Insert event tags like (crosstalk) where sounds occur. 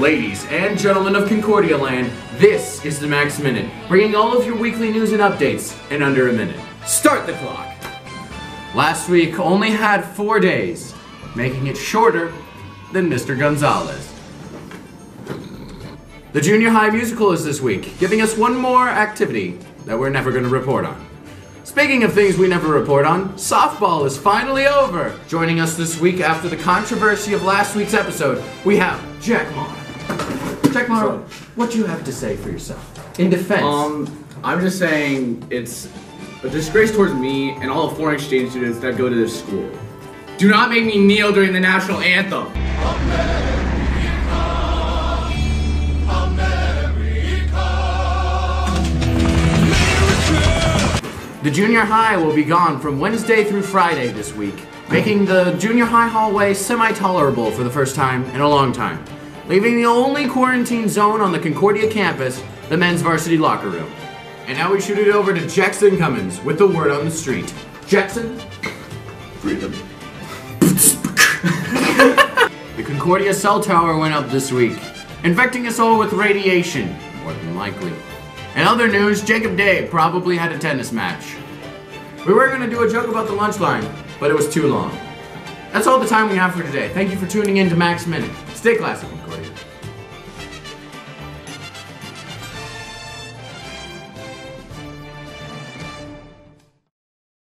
Ladies and gentlemen of Concordia Land, this is the Max Minute, bringing all of your weekly news and updates in under a minute. Start the clock! Last week only had four days, making it shorter than Mr. Gonzalez. The junior high musical is this week, giving us one more activity that we're never going to report on. Speaking of things we never report on, softball is finally over. Joining us this week after the controversy of last week's episode, we have Jack Marr. What do you have to say for yourself? In defense. Um, I'm just saying it's a disgrace towards me and all the foreign exchange students that go to this school. Do not make me kneel during the national anthem. America. The junior high will be gone from Wednesday through Friday this week, making the junior high hallway semi tolerable for the first time in a long time, leaving the only quarantine zone on the Concordia campus the men's varsity locker room. And now we shoot it over to Jackson Cummins with the word on the street. Jackson? Freedom. (laughs) The Concordia cell tower went up this week, infecting us all with radiation, more than likely. In other news, Jacob Day probably had a tennis match. We were going to do a joke about the lunch line, but it was too long. That's all the time we have for today. Thank you for tuning in to Max Minute. Stay classy, Concordia.